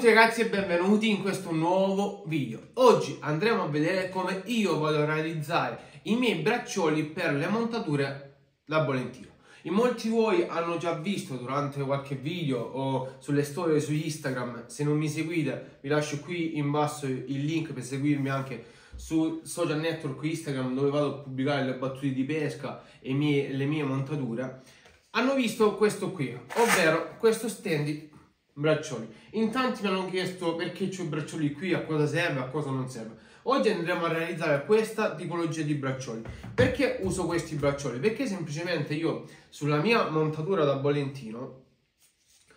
tutti ragazzi e benvenuti in questo nuovo video. Oggi andremo a vedere come io vado a realizzare i miei braccioli per le montature da Bolentino. In molti di voi hanno già visto durante qualche video o sulle storie su Instagram, se non mi seguite vi lascio qui in basso il link per seguirmi anche su social network Instagram dove vado a pubblicare le battute di pesca e mie, le mie montature. Hanno visto questo qui, ovvero questo stand braccioli. In tanti mi hanno chiesto perché ho i braccioli qui, a cosa serve, a cosa non serve. Oggi andremo a realizzare questa tipologia di braccioli. Perché uso questi braccioli? Perché semplicemente io sulla mia montatura da Bolentino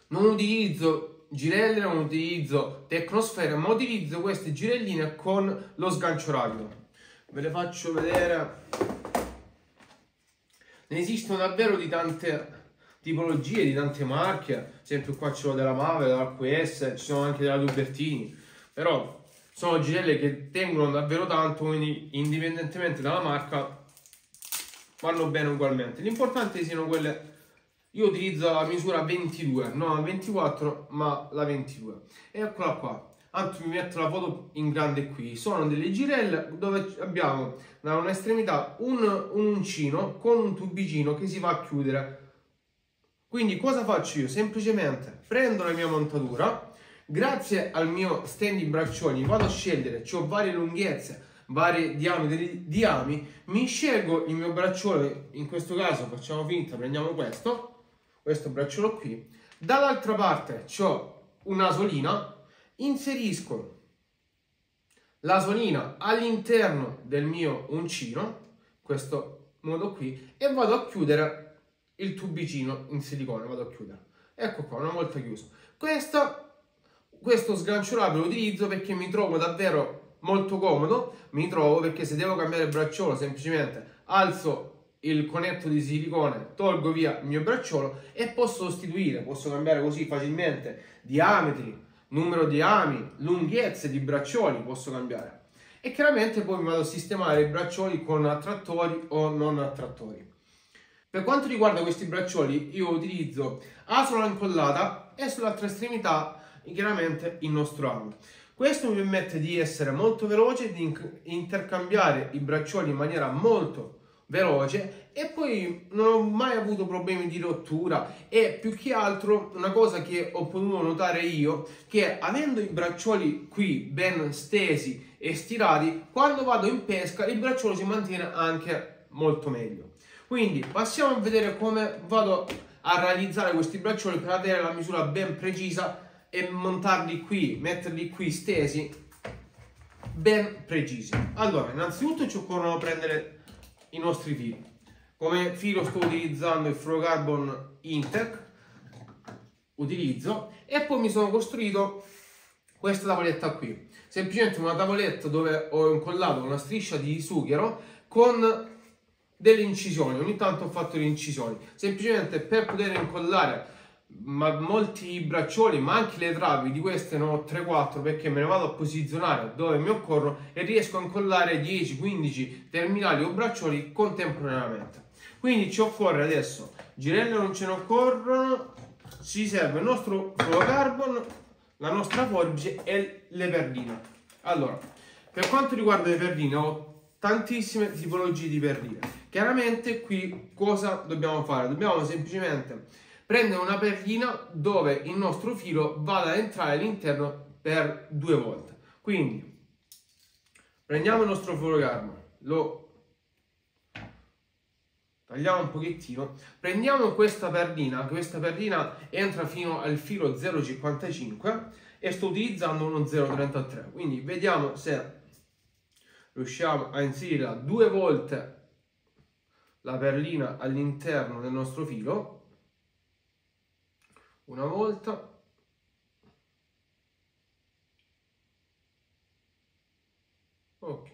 non utilizzo girelle, non utilizzo tecnosfere, ma utilizzo queste girelline con lo sgancio rapido. Ve le faccio vedere. Ne esistono davvero di tante tipologie, di tante marche, ad esempio qua c'è della Mave, della QS, ci sono anche della Dubertini, però sono girelle che tengono davvero tanto, quindi indipendentemente dalla marca vanno bene ugualmente. L'importante siano quelle, io utilizzo la misura 22, non la 24 ma la 22. Eccola qua, anzi mi metto la foto in grande qui, sono delle girelle dove abbiamo da un'estremità un, un uncino con un tubicino che si va a chiudere quindi cosa faccio io? Semplicemente prendo la mia montatura, grazie al mio stand di braccioli vado a scegliere, ho varie lunghezze, vari diametri di ami, mi scelgo il mio bracciolo, in questo caso facciamo finta, prendiamo questo, questo bracciolo qui, dall'altra parte ho un'asolina, inserisco l'asolina all'interno del mio uncino, questo modo qui, e vado a chiudere il tubicino in silicone, vado a chiudere. Ecco qua, una volta chiuso. Questo, questo sganciolabile lo utilizzo perché mi trovo davvero molto comodo, mi trovo perché se devo cambiare il bracciolo semplicemente alzo il conetto di silicone, tolgo via il mio bracciolo e posso sostituire, posso cambiare così facilmente diametri, numero di ami, lunghezze di braccioli, posso cambiare. E chiaramente poi mi vado a sistemare i braccioli con attrattori o non attrattori. Per quanto riguarda questi braccioli, io utilizzo asola incollata e sull'altra estremità chiaramente il nostro anno. Questo mi permette di essere molto veloce, di intercambiare i braccioli in maniera molto veloce e poi non ho mai avuto problemi di rottura e più che altro una cosa che ho potuto notare io che avendo i braccioli qui ben stesi e stirati quando vado in pesca il bracciolo si mantiene anche molto meglio quindi passiamo a vedere come vado a realizzare questi braccioli per avere la misura ben precisa e montarli qui, metterli qui stesi ben precisi. Allora, innanzitutto ci occorrono prendere i nostri fili. Come filo sto utilizzando il Fluorocarbon Intec, utilizzo, e poi mi sono costruito questa tavoletta qui. Semplicemente una tavoletta dove ho incollato una striscia di sughero con delle incisioni, ogni tanto ho fatto le incisioni, semplicemente per poter incollare ma molti braccioli ma anche le travi di queste ne ho 3-4 perché me ne vado a posizionare dove mi occorrono e riesco a incollare 10-15 terminali o braccioli contemporaneamente. Quindi ci occorre adesso girelle non ce ne occorrono ci serve il nostro fluorocarbon la nostra forbice e le perline allora per quanto riguarda le perline ho tantissime tipologie di perline Chiaramente qui cosa dobbiamo fare? Dobbiamo semplicemente prendere una perlina dove il nostro filo vada ad entrare all'interno per due volte. Quindi prendiamo il nostro fluorocarbon, lo tagliamo un pochettino, prendiamo questa perlina, questa perlina entra fino al filo 0,55 e sto utilizzando uno 0,33, quindi vediamo se riusciamo a inserirla due volte la perlina all'interno del nostro filo. Una volta. Ok.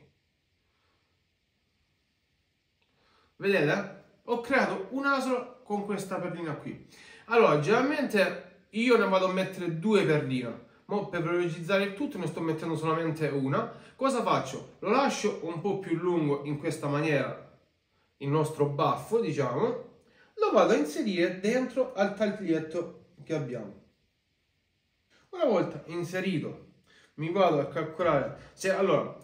Vedete? Ho creato un asolo con questa perlina qui. Allora generalmente io ne vado a mettere due perline. Ma per velocizzare il tutto ne sto mettendo solamente una. Cosa faccio? Lo lascio un po' più lungo in questa maniera il nostro baffo, diciamo, lo vado a inserire dentro al taglietto che abbiamo. Una volta inserito, mi vado a calcolare. Se, allora,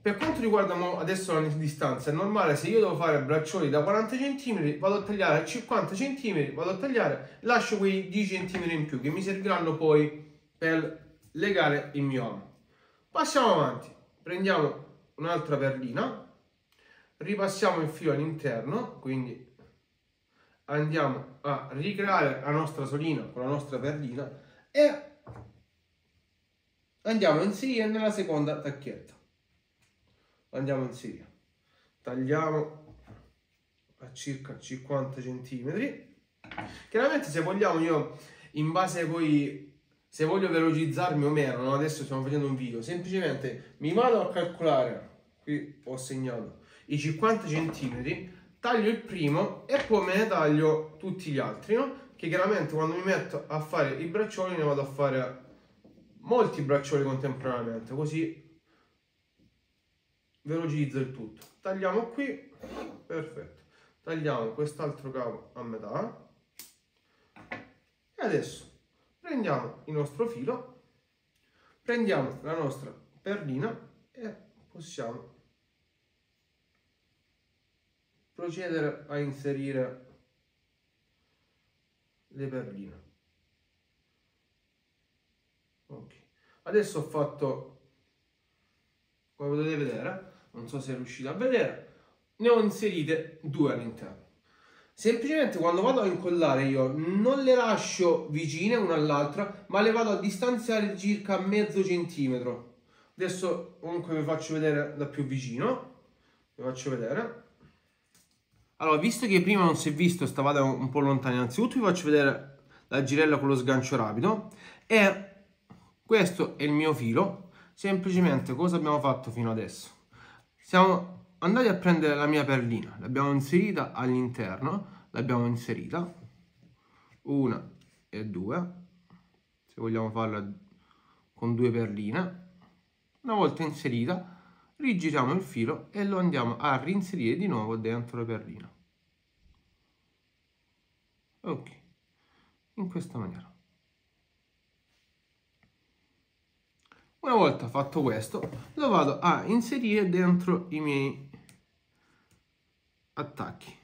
per quanto riguarda adesso la distanza, è normale se io devo fare braccioli da 40 cm, vado a tagliare a 50 cm, vado a tagliare, lascio quei 10 cm in più che mi serviranno poi per legare il mio amo. Passiamo avanti, prendiamo un'altra perlina, ripassiamo il filo all'interno, quindi andiamo a ricreare la nostra solina con la nostra perlina e andiamo a inserire nella seconda tacchietta. Andiamo a inserire tagliamo a circa 50 cm chiaramente se vogliamo io in base poi se voglio velocizzarmi o meno no? adesso stiamo facendo un video. Semplicemente mi vado a calcolare qui ho segnato i 50 cm taglio il primo e poi me ne taglio tutti gli altri no? che chiaramente quando mi metto a fare i braccioli ne vado a fare molti braccioli contemporaneamente così velocizzo il tutto. Tagliamo qui perfetto. Tagliamo quest'altro cavo a metà. E adesso prendiamo il nostro filo prendiamo la nostra perlina e possiamo procedere a inserire le perline ok adesso ho fatto come potete vedere non so se riuscite a vedere, ne ho inserite due all'interno. Semplicemente quando vado a incollare io non le lascio vicine una all'altra, ma le vado a distanziare circa mezzo centimetro. Adesso comunque vi faccio vedere da più vicino. Vi faccio vedere. Allora, visto che prima non si è visto, stavate un po' lontani, innanzitutto vi faccio vedere la girella con lo sgancio rapido. E questo è il mio filo. Semplicemente cosa abbiamo fatto fino adesso? siamo andati a prendere la mia perlina, l'abbiamo inserita all'interno, l'abbiamo inserita, una e due, se vogliamo farla con due perline, una volta inserita rigiriamo il filo e lo andiamo a reinserire di nuovo dentro la perlina. Ok, in questa maniera. Una volta fatto questo, lo vado a inserire dentro i miei attacchi.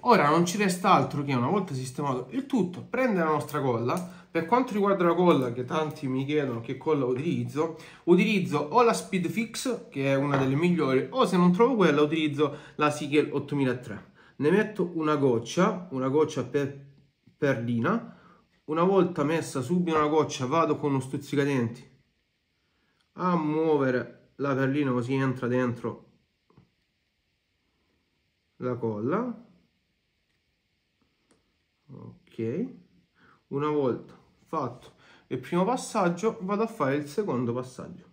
Ora non ci resta altro che una volta sistemato il tutto, prendere la nostra colla. Per quanto riguarda la colla, che tanti mi chiedono che colla utilizzo, utilizzo o la Speed Fix, che è una delle migliori, o se non trovo quella utilizzo la Sigel 8003. Ne metto una goccia, una goccia per perlina. Una volta messa subito una goccia vado con uno stuzzicadenti a muovere la perlina così entra dentro la colla. Ok. Una volta fatto il primo passaggio vado a fare il secondo passaggio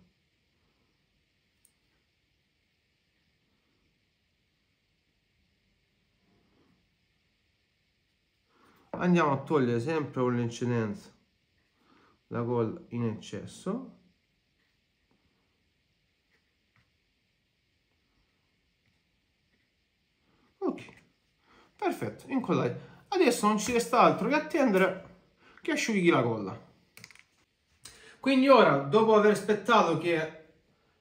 andiamo a togliere sempre con l'incidenza la colla in eccesso Perfetto, incollai. Adesso non ci resta altro che attendere che asciughi la colla. Quindi ora, dopo aver aspettato che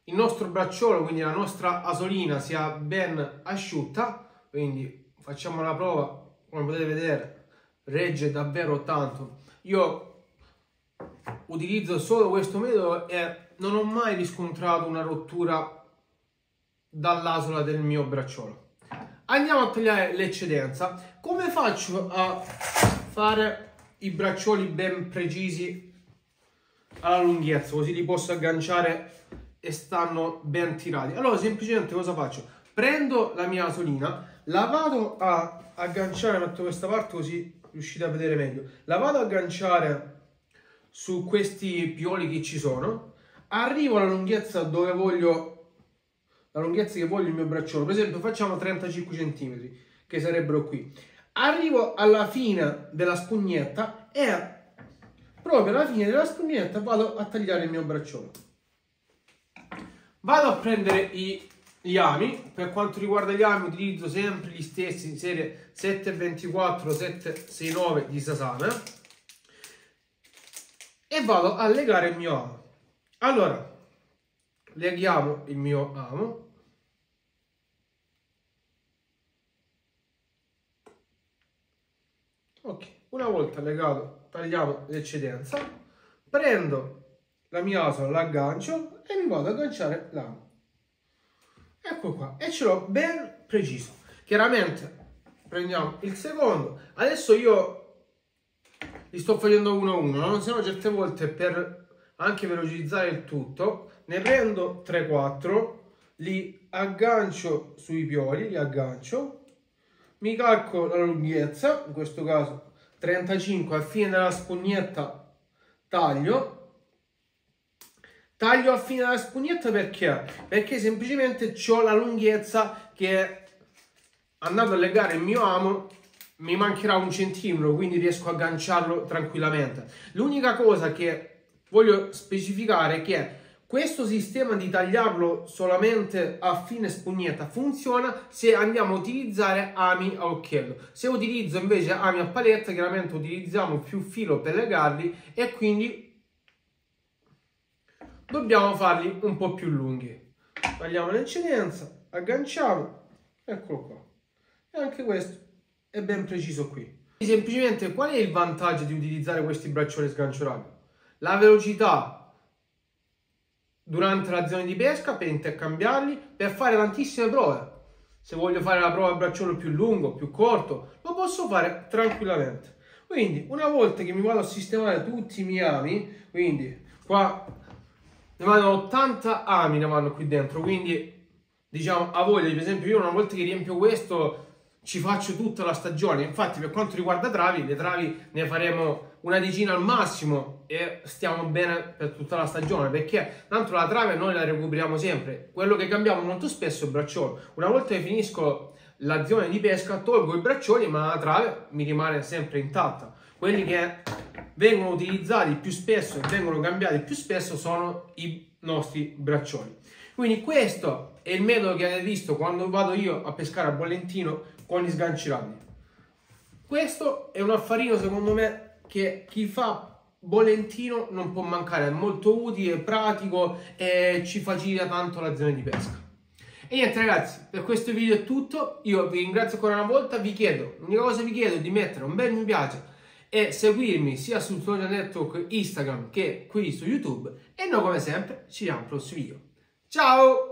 il nostro bracciolo, quindi la nostra asolina, sia ben asciutta, quindi facciamo la prova, come potete vedere, regge davvero tanto. Io utilizzo solo questo metodo e non ho mai riscontrato una rottura dall'asola del mio bracciolo. Andiamo a tagliare l'eccedenza. Come faccio a fare i braccioli ben precisi alla lunghezza così li posso agganciare e stanno ben tirati? Allora semplicemente cosa faccio? Prendo la mia asolina la vado a agganciare metto questa parte così riuscite a vedere meglio la vado ad agganciare su questi pioli che ci sono arrivo alla lunghezza dove voglio la lunghezza che voglio il mio bracciolo, per esempio facciamo 35 cm, che sarebbero qui. Arrivo alla fine della spugnetta e proprio alla fine della spugnetta vado a tagliare il mio bracciolo. Vado a prendere i, gli ami, per quanto riguarda gli ami utilizzo sempre gli stessi in serie 724, 769 di Sasana. e vado a legare il mio amo. Allora, leghiamo il mio amo. Ok, una volta legato, tagliamo l'eccedenza, prendo la mia asola, l'aggancio e mi vado ad agganciare l'amo. Ecco qua, e ce l'ho ben preciso. Chiaramente prendiamo il secondo. Adesso io li sto facendo uno a uno, non se no certe volte per anche velocizzare il tutto, ne prendo 3-4, li aggancio sui pioli, li aggancio, mi calco la lunghezza, in questo caso 35, al fine della spugnetta taglio, taglio al fine della spugnetta perché? Perché semplicemente ho la lunghezza che andando a legare il mio amo mi mancherà un centimetro, quindi riesco a agganciarlo tranquillamente. L'unica cosa che voglio specificare è che questo sistema di tagliarlo solamente a fine spugnetta funziona se andiamo a utilizzare ami a occhiello. Se utilizzo invece ami a paletta, chiaramente utilizziamo più filo per legarli e quindi dobbiamo farli un po' più lunghi. Tagliamo l'eccedenza, agganciamo, eccolo qua. E anche questo è ben preciso qui. Semplicemente qual è il vantaggio di utilizzare questi braccioli sganciolati? La velocità durante l'azione di pesca per intercambiarli, per fare tantissime prove. Se voglio fare la prova a bracciolo più lungo, più corto, lo posso fare tranquillamente. Quindi una volta che mi vado a sistemare tutti i miei ami, quindi qua ne vanno 80 ami ne vanno qui dentro, quindi diciamo a voi, per esempio io una volta che riempio questo ci faccio tutta la stagione. Infatti, per quanto riguarda travi, le travi ne faremo una decina al massimo e stiamo bene per tutta la stagione perché tanto la trave noi la recuperiamo sempre. Quello che cambiamo molto spesso è il bracciolo. Una volta che finisco l'azione di pesca, tolgo i braccioli, ma la trave mi rimane sempre intatta. Quelli che vengono utilizzati più spesso e vengono cambiati più spesso sono i nostri braccioli. Quindi questo è il metodo che avete visto quando vado io a pescare a Bollentino con gli sganci rapidi. Questo è un affarino secondo me che chi fa Bolentino non può mancare, è molto utile, pratico e ci facilita tanto l'azione di pesca. E niente ragazzi, per questo video è tutto, io vi ringrazio ancora una volta, vi chiedo, l'unica cosa vi chiedo è di mettere un bel mi piace e seguirmi sia sul social network Instagram che qui su YouTube e noi come sempre ci vediamo al prossimo video. Ciao!